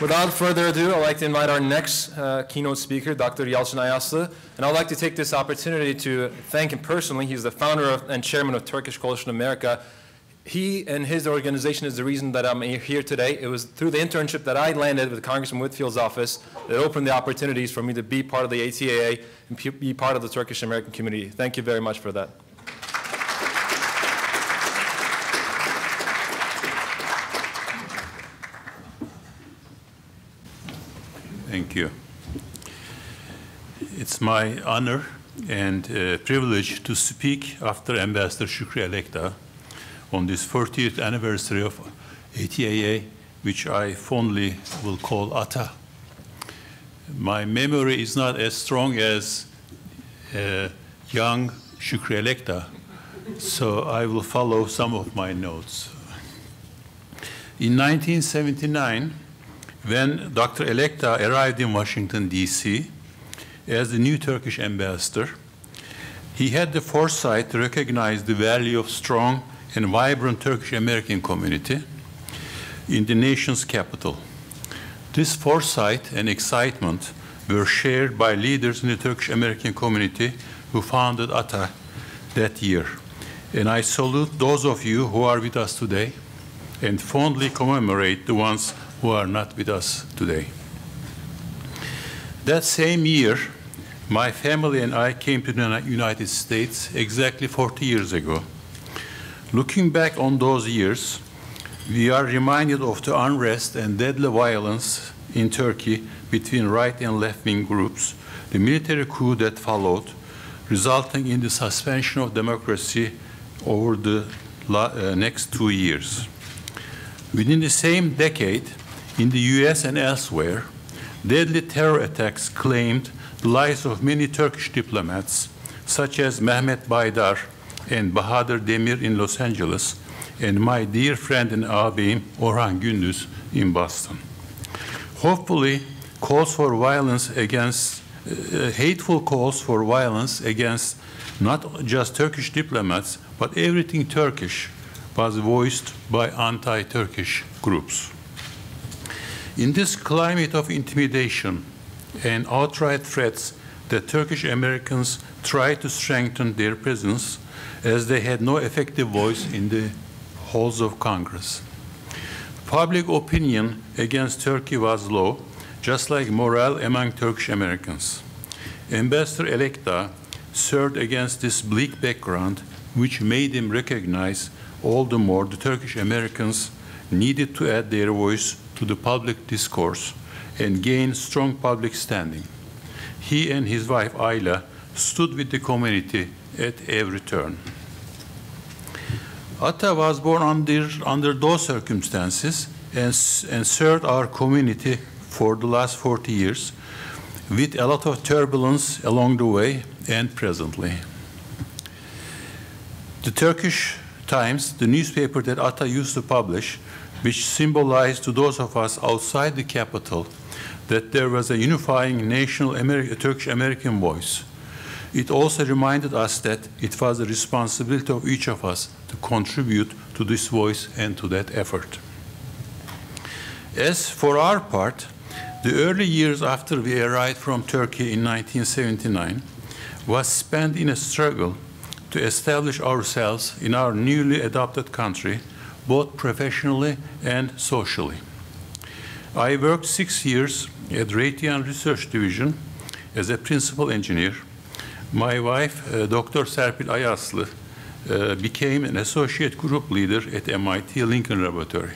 Without further ado, I'd like to invite our next uh, keynote speaker, Dr. Yalcin Ayaslı. And I'd like to take this opportunity to thank him personally. He's the founder of, and chairman of Turkish Coalition America. He and his organization is the reason that I'm here today. It was through the internship that I landed with Congressman Whitfield's office that opened the opportunities for me to be part of the ATAA and be part of the Turkish American community. Thank you very much for that. Thank you. It's my honor and uh, privilege to speak after Ambassador Şükrü Elekdağ on this 40th anniversary of ATAA, which I fondly will call ATA. My memory is not as strong as uh, young Şükrü Elekdağ, so I will follow some of my notes. In 1979, when Dr. Elekdağ arrived in Washington, D.C., as the new Turkish ambassador, he had the foresight to recognize the value of strong and vibrant Turkish American community in the nation's capital. This foresight and excitement were shared by leaders in the Turkish American community who founded ATA that year. And I salute those of you who are with us today and fondly commemorate the ones who are not with us today. That same year, my family and I came to the United States exactly 40 years ago. Looking back on those years, we are reminded of the unrest and deadly violence in Turkey between right and left-wing groups, the military coup that followed, resulting in the suspension of democracy over the uh, next two years. Within the same decade, in the US and elsewhere, deadly terror attacks claimed the lives of many Turkish diplomats, such as Mehmet Baydar and Bahadır Demir in Los Angeles, and my dear friend and abim Orhan Gündüz in Boston. Hopefully, calls for violence against, uh, hateful calls for violence against not just Turkish diplomats, but everything Turkish was voiced by anti-Turkish groups. In this climate of intimidation and outright threats, the Turkish Americans tried to strengthen their presence as they had no effective voice in the halls of Congress. Public opinion against Turkey was low, just like morale among Turkish Americans. Ambassador Elekdağ served against this bleak background, which made him recognize all the more the Turkish Americans needed to add their voice to the public discourse and gain strong public standing. He and his wife Ayla stood with the community at every turn. Ata was born under, under those circumstances and, and served our community for the last 40 years with a lot of turbulence along the way and presently. The Turkish Times, the newspaper that Ata used to publish, which symbolized to those of us outside the capital that there was a unifying national Turkish-American voice. It also reminded us that it was the responsibility of each of us to contribute to this voice and to that effort. As for our part, the early years after we arrived from Turkey in 1979 was spent in a struggle to establish ourselves in our newly adopted country both professionally and socially. I worked six years at Raytheon Research Division as a principal engineer. My wife, uh, Dr. Serpil Ayaslı, uh, became an associate group leader at MIT Lincoln Laboratory.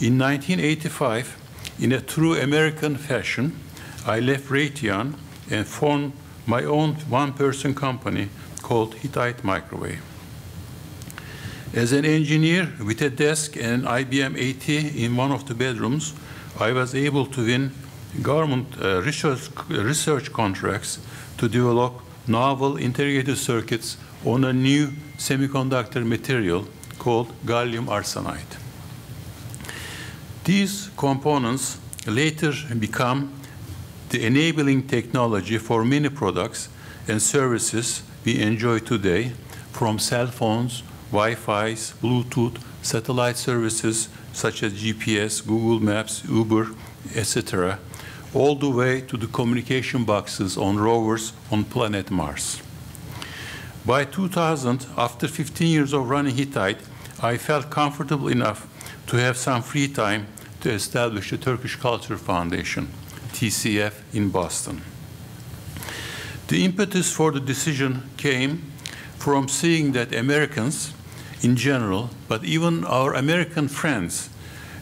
In 1985, in a true American fashion, I left Raytheon and formed my own one-person company called Hittite Microwave. As an engineer with a desk and an IBM AT in one of the bedrooms, I was able to win government uh, research, research contracts to develop novel integrated circuits on a new semiconductor material called gallium arsenide. These components later become the enabling technology for many products and services we enjoy today, from cell phones Wi-Fi, Bluetooth, satellite services, such as GPS, Google Maps, Uber, etc., all the way to the communication boxes on rovers on planet Mars. By 2000, after 15 years of running Hittite, I felt comfortable enough to have some free time to establish the Turkish Culture Foundation, TCF, in Boston. The impetus for the decision came from seeing that Americans in general, but even our American friends,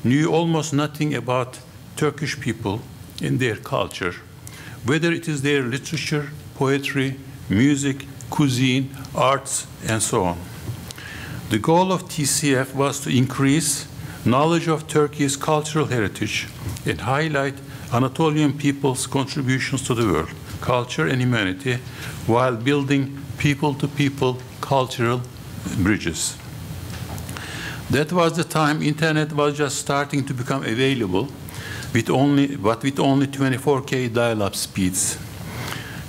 knew almost nothing about Turkish people in their culture, whether it is their literature, poetry, music, cuisine, arts, and so on. The goal of TCF was to increase knowledge of Turkey's cultural heritage and highlight Anatolian people's contributions to the world, culture, and humanity, while building people to people cultural bridges. That was the time internet was just starting to become available, with only, but with only 24K dial-up speeds.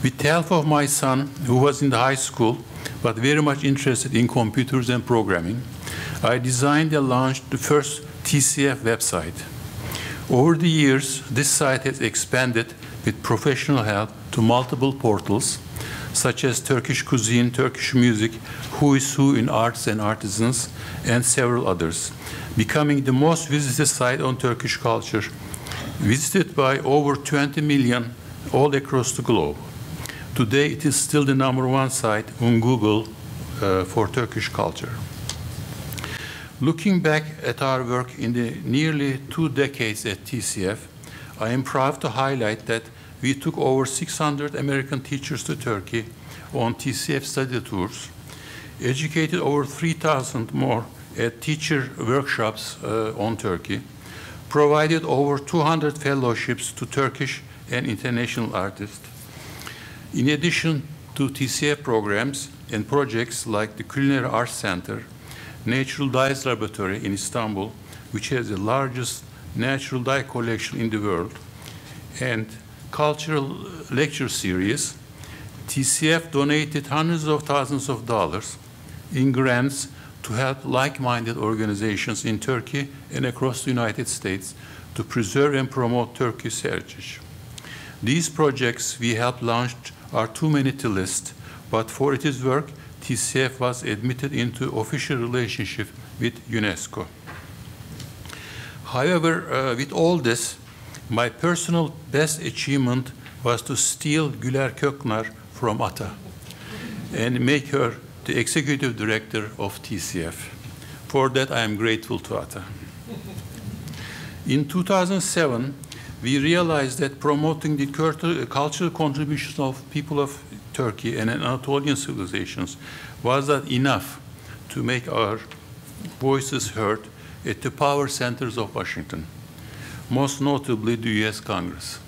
With the help of my son, who was in the high school, but very much interested in computers and programming, I designed and launched the first TCF website. Over the years, this site has expanded with professional help to multiple portals, such as Turkish cuisine, Turkish music, who is who in arts and artisans, and several others, becoming the most visited site on Turkish culture, visited by over 20 million all across the globe. Today, it is still the number one site on Google uh, for Turkish culture. Looking back at our work in the nearly two decades at TCF, I am proud to highlight that we took over 600 American teachers to Turkey on TCF study tours, educated over 3,000 more at teacher workshops uh, on Turkey, provided over 200 fellowships to Turkish and international artists. In addition to TCF programs and projects like the Culinary Arts Center, Natural Dyes Laboratory in Istanbul, which has the largest natural dye collection in the world, and cultural lecture series, TCF donated hundreds of thousands of dollars in grants to help like-minded organizations in Turkey and across the United States to preserve and promote Turkish heritage. These projects we helped launch are too many to list, but for its work, TCF was admitted into official relationship with UNESCO. However, uh, with all this, my personal best achievement was to steal Güler Köknar from Ata and make her the executive director of TCF. For that, I am grateful to Ata. In 2007, we realized that promoting the cultural contributions of people of Turkey and Anatolian civilizations was not enough to make our voices heard at the power centers of Washington, most notably the US Congress.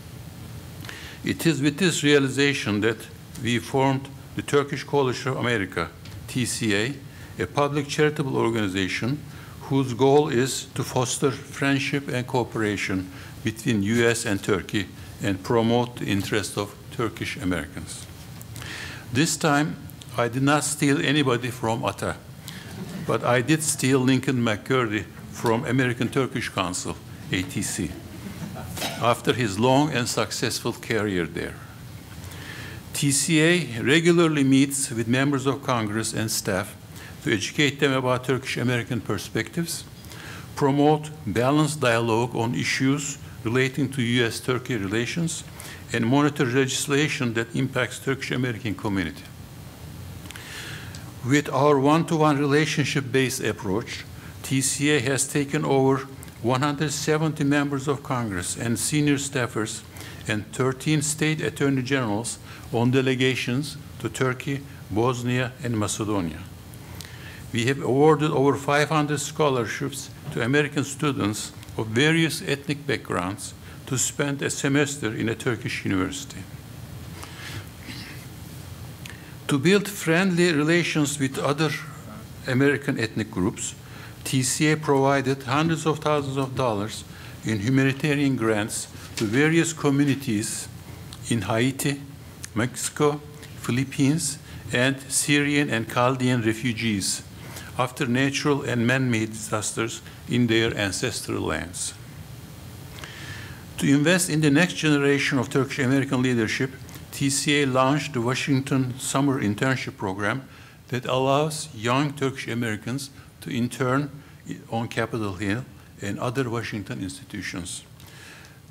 It is with this realization that we formed the Turkish Coalition of America, TCA, a public charitable organization whose goal is to foster friendship and cooperation between US and Turkey and promote the interests of Turkish Americans. This time, I did not steal anybody from ATA, but I did steal Lincoln McCurdy from American Turkish Council, ATC, after his long and successful career there. TCA regularly meets with members of Congress and staff to educate them about Turkish American perspectives, promote balanced dialogue on issues relating to U.S. Turkey relations, and monitor legislation that impacts Turkish American community. With our one-to-one relationship-based approach, TCA has taken over 170 members of Congress and senior staffers and 13 state attorney generals on delegations to Turkey, Bosnia, and Macedonia. We have awarded over 500 scholarships to American students of various ethnic backgrounds to spend a semester in a Turkish university. To build friendly relations with other American ethnic groups, TCA provided hundreds of thousands of dollars in humanitarian grants to various communities in Haiti, Mexico, Philippines, and Syrian and Chaldean refugees after natural and man-made disasters in their ancestral lands. To invest in the next generation of Turkish American leadership, TCA launched the Washington Summer Internship Program that allows young Turkish Americans to intern on Capitol Hill and other Washington institutions.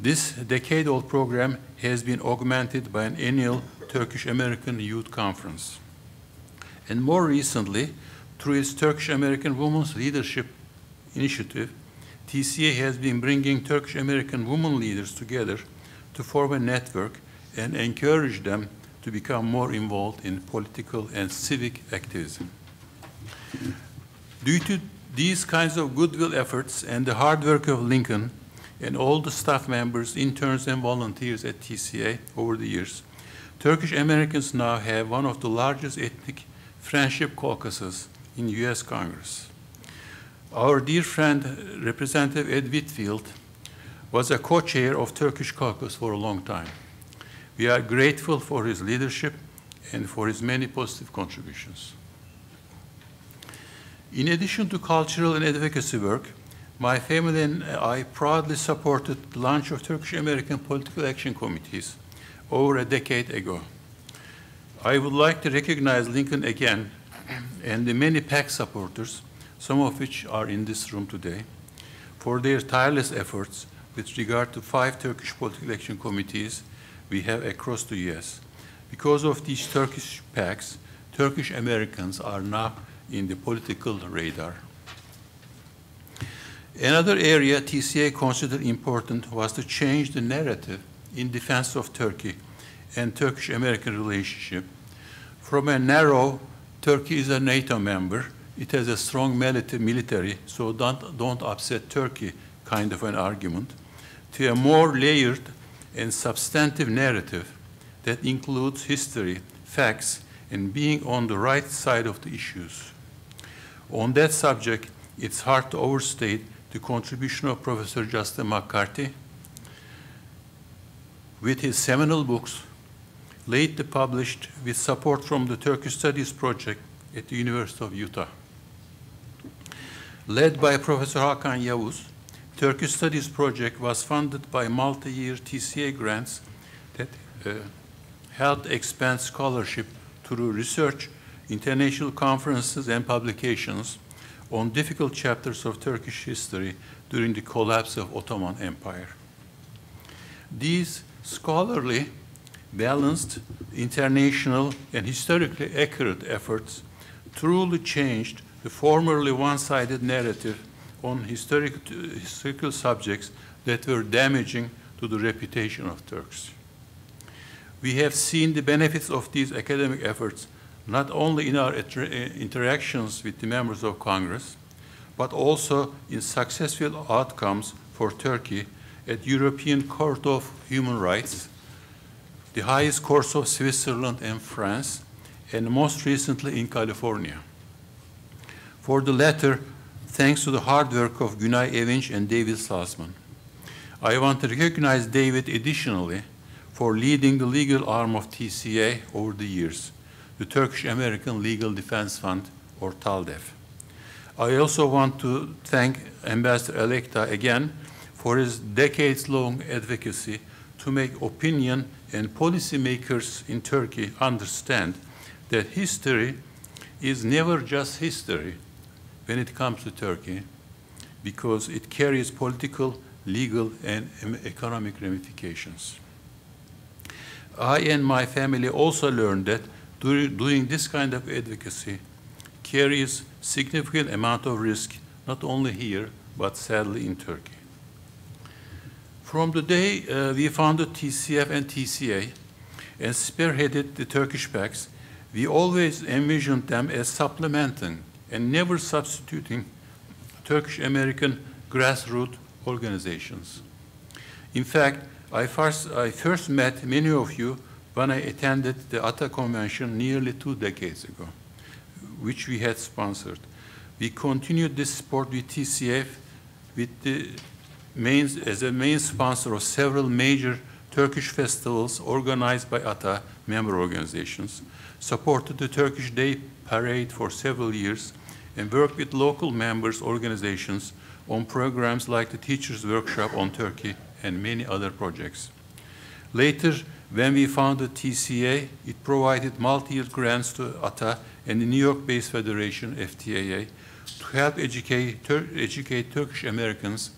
This decade-old program has been augmented by an annual Turkish American Youth Conference. And more recently, through its Turkish American Women's Leadership Initiative, TCA has been bringing Turkish American women leaders together to form a network and encourage them to become more involved in political and civic activism. Due to these kinds of goodwill efforts and the hard work of Lincoln and all the staff members, interns, and volunteers at TCA over the years, Turkish Americans now have one of the largest ethnic friendship caucuses in U.S. Congress. Our dear friend, Representative Ed Whitfield, was a co-chair of Turkish caucus for a long time. We are grateful for his leadership and for his many positive contributions. In addition to cultural and advocacy work, my family and I proudly supported the launch of Turkish American political action committees over a decade ago. I would like to recognize Lincoln again and the many PAC supporters, some of which are in this room today, for their tireless efforts with regard to five Turkish political action committees we have across the U.S. Because of these Turkish PACs, Turkish Americans are now in the political radar. Another area TCA considered important was to change the narrative in defense of Turkey and Turkish-American relationship. From a narrow, Turkey is a NATO member, it has a strong military, so don't, don't upset Turkey kind of an argument, to a more layered and substantive narrative that includes history, facts, and being on the right side of the issues. On that subject, it's hard to overstate the contribution of Professor Justin McCarthy with his seminal books, lately published with support from the Turkish Studies Project at the University of Utah. Led by Professor Hakan Yavuz, Turkish Studies Project was funded by multi-year TCA grants that uh, helped expand scholarship through research international conferences and publications on difficult chapters of Turkish history during the collapse of Ottoman Empire. These scholarly, balanced, international, and historically accurate efforts truly changed the formerly one-sided narrative on historic, historical subjects that were damaging to the reputation of Turks. We have seen the benefits of these academic efforts not only in our eh, interactions with the members of Congress, but also in successful outcomes for Turkey at European Court of Human Rights, the highest courts of Switzerland and France, and most recently in California. For the latter, thanks to the hard work of Günay Evinç and David Saltzman. I want to recognize David additionally for leading the legal arm of TCA over the years the Turkish American Legal Defense Fund, or TALDEF. I also want to thank Ambassador Elekdağ again for his decades-long advocacy to make opinion and policymakers in Turkey understand that history is never just history when it comes to Turkey because it carries political, legal, and economic ramifications. I and my family also learned that doing this kind of advocacy carries significant amount of risk, not only here, but sadly in Turkey. From the day uh, we founded TCF and TCA and spearheaded the Turkish PACs, we always envisioned them as supplementing and never substituting Turkish-American grassroots organizations. In fact, I first, I first met many of you when I attended the ATA convention nearly two decades ago, which we had sponsored. We continued this support with TCF with the main, as a main sponsor of several major Turkish festivals organized by ATA member organizations, supported the Turkish Day Parade for several years, and worked with local members organizations on programs like the Teachers Workshop on Turkey and many other projects. Later, when we founded TCA, it provided multi-year grants to ATA and the New York-based federation, FTAA, to help educate, Tur educate Turkish Americans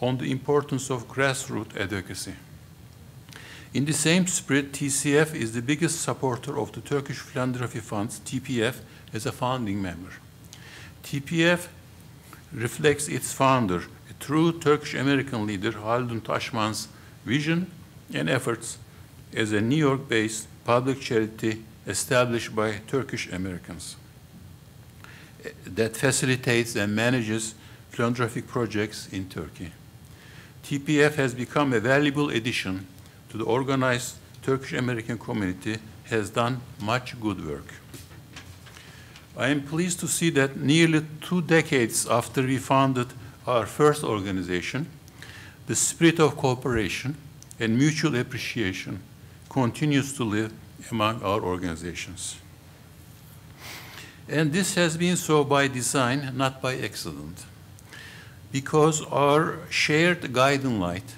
on the importance of grassroots advocacy. In the same spirit, TCF is the biggest supporter of the Turkish Philanthropy Funds, TPF, as a founding member. TPF reflects its founder, a true Turkish American leader, Haldun Taşman's vision and efforts as a New York-based public charity established by Turkish Americans eh, that facilitates and manages philanthropic projects in Turkey. TPF has become a valuable addition to the organized Turkish American community, has done much good work. I am pleased to see that nearly two decades after we founded our first organization, the spirit of cooperation and mutual appreciation continues to live among our organizations. And this has been so by design, not by accident. Because our shared guiding light,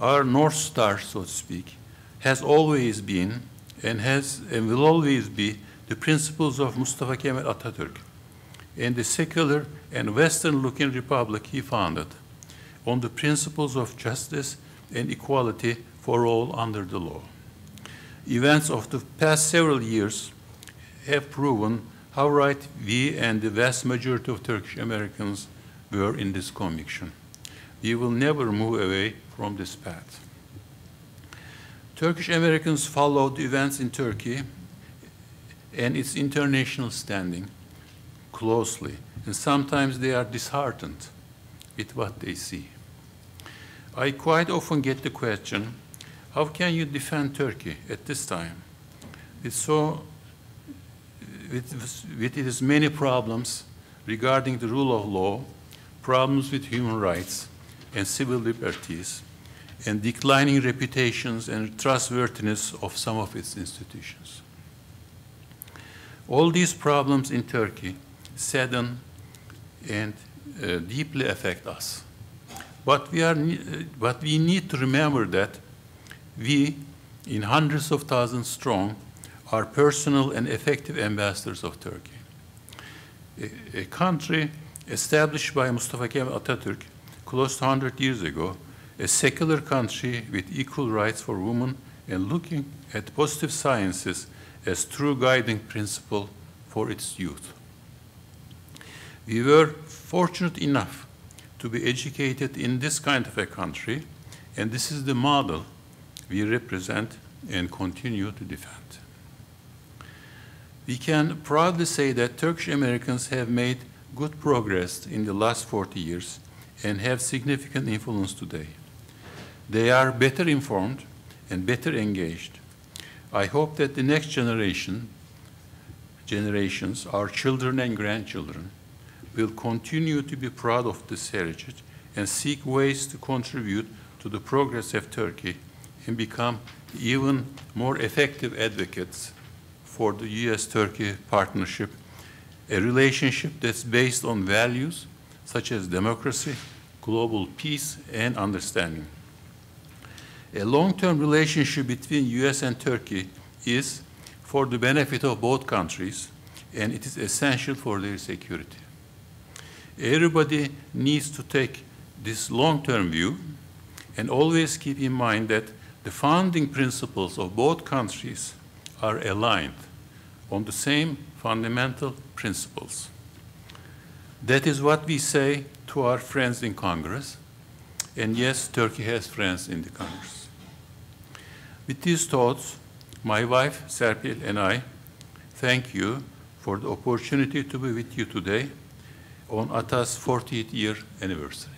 our North Star, so to speak, has always been and has and will always be the principles of Mustafa Kemal Atatürk and the secular and Western-looking republic he founded on the principles of justice and equality for all under the law. Events of the past several years have proven how right we and the vast majority of Turkish Americans were in this conviction. We will never move away from this path. Turkish Americans followed events in Turkey and its international standing closely, and sometimes they are disheartened with what they see. I quite often get the question, how can you defend Turkey at this time? It's so, with, with its many problems regarding the rule of law, problems with human rights and civil liberties, and declining reputations and trustworthiness of some of its institutions. All these problems in Turkey sadden and uh, deeply affect us. But we, are, but we need to remember that we, in hundreds of thousands strong, are personal and effective ambassadors of Turkey. A, a country established by Mustafa Kemal Atatürk close to 100 years ago, a secular country with equal rights for women and looking at positive sciences as true guiding principle for its youth. We were fortunate enough to be educated in this kind of a country, and this is the model we represent and continue to defend. We can proudly say that Turkish Americans have made good progress in the last 40 years and have significant influence today. They are better informed and better engaged. I hope that the next generation, generations, our children and grandchildren, will continue to be proud of this heritage and seek ways to contribute to the progress of Turkey and become even more effective advocates for the U.S.-Turkey partnership, a relationship that's based on values such as democracy, global peace, and understanding. A long-term relationship between U.S. and Turkey is for the benefit of both countries, and it is essential for their security. Everybody needs to take this long-term view and always keep in mind that the founding principles of both countries are aligned on the same fundamental principles. That is what we say to our friends in Congress. And yes, Turkey has friends in the Congress. With these thoughts, my wife, Serpil, and I thank you for the opportunity to be with you today on ATA's 40th year anniversary.